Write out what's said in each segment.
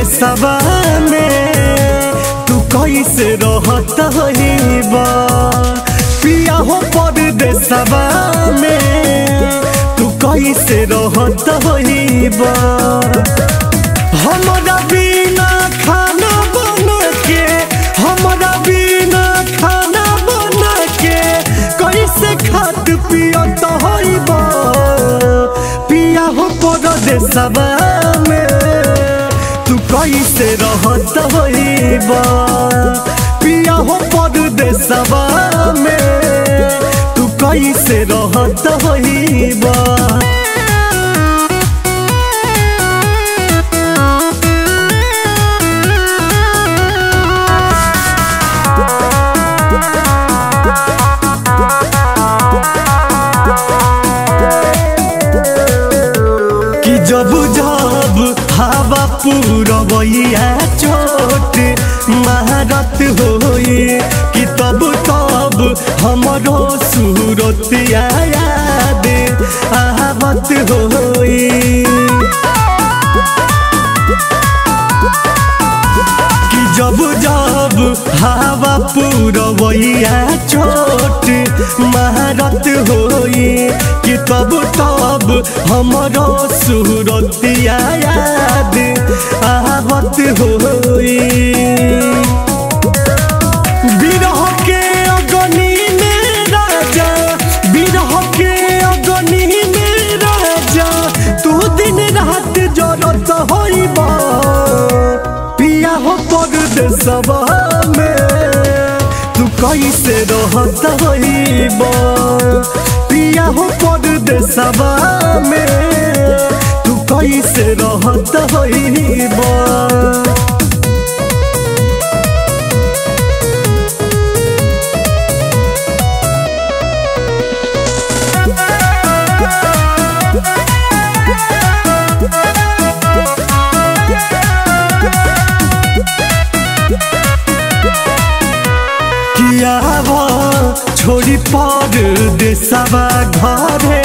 परदेसवा में तू कैसे रहत पिया हो परदेसवा में तू कैसे रहत हमरा बिना खाना बना के हमरा बिना खाना बना के कैसे खात पियत होइबा। पिया हो में तू कैसे रहत पिया हो परदेसवा में। तू कैसे रहत होइबा पूरबैया चोट। महारत होई कि तब तब हमरो सूरत याद आवत होई। कि जब जब हवा पूरबैया चोट। महारत होई कि तब तब हमरो सूरत याद आवत होई। बिरह के अगनी में राजा बिरह के अगनी में राजा, तू दिन रात जरत होइबा। पिया हो परदेसवा में, तू कैसे रहत होइबा। पिया हो परदेसवा में तू कैसे रहत होइबा कियावा छोड़ी पर देसवा घरे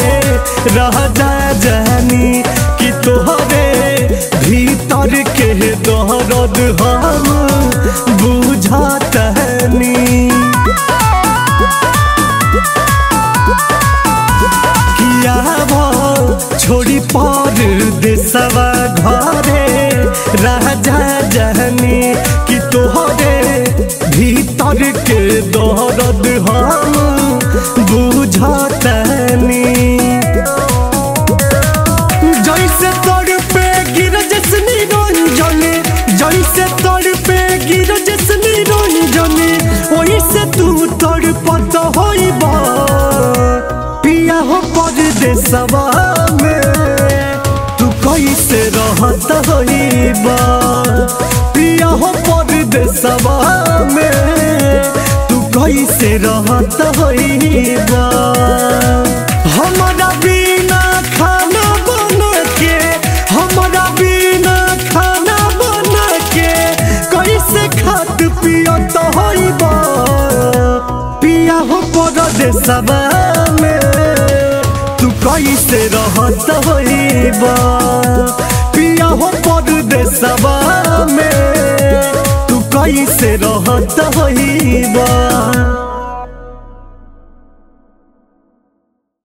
रह जा जानी कि तोहरे। भीतर के दर्द हम बुझतनी कियावा छोड़ी पर देसवा घरे राजा दर्द हम बुझतनी। जैसे तोड़ पे गिर जसनी रंजनी, जैसे तोड़ पे गिर जसनी वैसे तू तोड़ पत पिया हो में तू कैसे रहत होइबा? परदेसवा में तू कैसे रहत होइबा पिया हो पद दे सबा में तू कैसे रहत होइबा